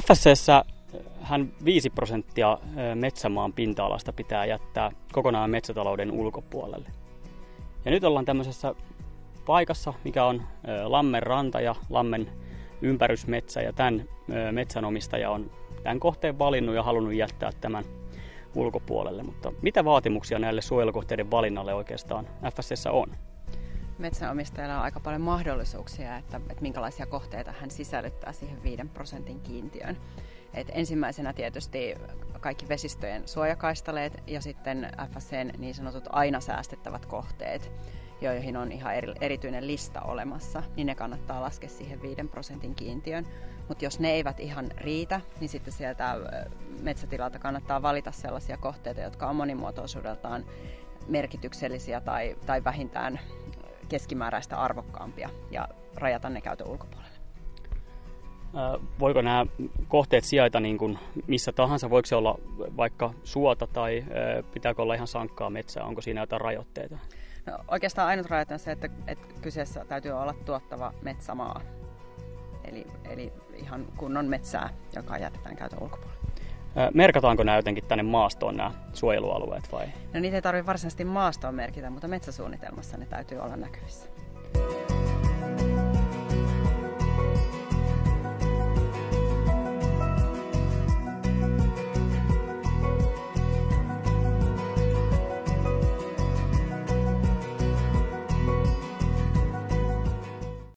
FSCssä hän 5 prosenttia metsämaan pinta-alasta pitää jättää kokonaan metsätalouden ulkopuolelle. Ja nyt ollaan tämmöisessä paikassa, mikä on Lammen ranta ja Lammen ympärysmetsä ja tämän metsänomistaja on tämän kohteen valinnut ja halunnut jättää tämän ulkopuolelle. Mutta mitä vaatimuksia näille suojelukohteiden valinnalle oikeastaan FSS on? Metsänomistajalla on aika paljon mahdollisuuksia, että, että minkälaisia kohteita hän sisällyttää siihen 5 prosentin kiintiöön. Et ensimmäisenä tietysti kaikki vesistöjen suojakaistaleet ja sitten FSCn niin sanotut aina säästettävät kohteet, joihin on ihan erityinen lista olemassa, niin ne kannattaa laskea siihen 5 prosentin kiintiön. Mutta jos ne eivät ihan riitä, niin sitten sieltä metsätilalta kannattaa valita sellaisia kohteita, jotka on monimuotoisuudeltaan merkityksellisiä tai, tai vähintään keskimääräistä arvokkaampia ja rajata ne käytön ulkopuolelle. Voiko nämä kohteet sijaita niin kuin missä tahansa? Voiko se olla vaikka suota tai pitääkö olla ihan sankkaa metsää? Onko siinä jotain rajoitteita? No, oikeastaan ainut rajoite on se, että, että kyseessä täytyy olla tuottava metsämaa. Eli, eli ihan kunnon metsää, joka jätetään käytön ulkopuolelle. Merkataanko nämä jotenkin tänne maastoon nämä suojelualueet vai? No niitä ei tarvitse varsinaisesti maastoon merkitä, mutta metsäsuunnitelmassa ne täytyy olla näkyvissä.